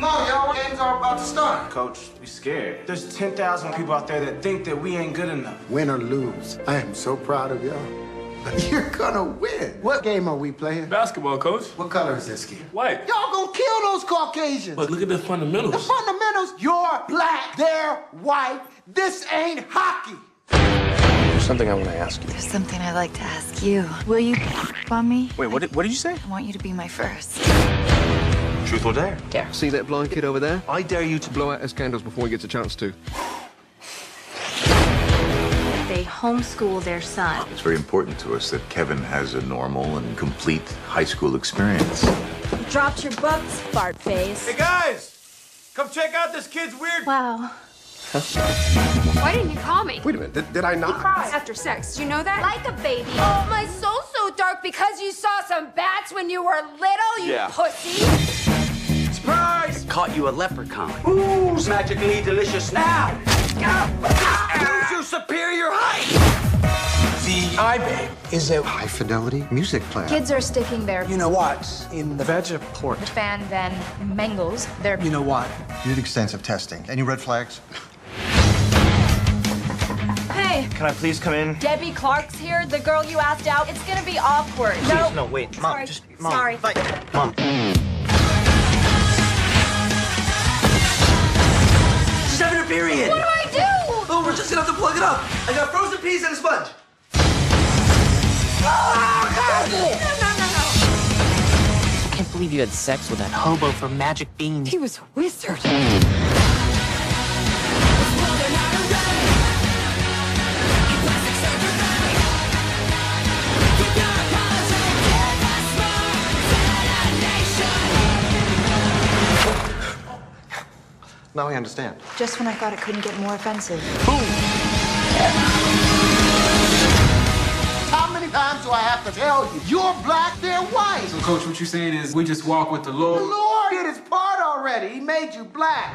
games are about to start. Coach, we scared. There's 10,000 people out there that think that we ain't good enough. Win or lose, I am so proud of y'all. You're gonna win. What game are we playing? Basketball, coach. What color is this kid? White. Y'all gonna kill those Caucasians. But look at the fundamentals. The fundamentals. fundamentals, you're black, they're white. This ain't hockey. There's something I want to ask you. There's something I'd like to ask you. Will you on me? Wait, what did, what did you say? I want you to be my first. Truth or dare? Dare. See that blind kid over there? I dare you to blow out his candles before he gets a chance to. They homeschool their son. It's very important to us that Kevin has a normal and complete high school experience. You dropped your books, fart face. Hey, guys! Come check out this kid's weird. Wow. Why didn't you call me? Wait a minute, did, did I not? After sex, do you know that? Like a baby. Oh, my soul's so dark because you saw some bats when you were little, you Yeah. pussy. Surprise! Caught you a leprechaun. Who's magically delicious now? Use your superior height. The iBabe is a High fidelity music player. Kids are sticking their You know what? In the Vegaport. The Fan then mangles their You know what? You did extensive testing. Any red flags? Hey, Can I please come in? Debbie Clark's here, the girl you asked out. It's gonna be awkward. No, No, wait. Mom, Sorry. just mom. Sorry. Like, mom. Just gonna have to plug it up. I got frozen peas and a sponge. I can't believe you had sex with that hobo for Magic Beans. He was a wizard. Now I understand. Just when I thought it couldn't get more offensive. How many times do I have to tell you? You're black, they're white. So, coach, what you're saying is we just walk with the Lord? The Lord. Did his part already. He made you black.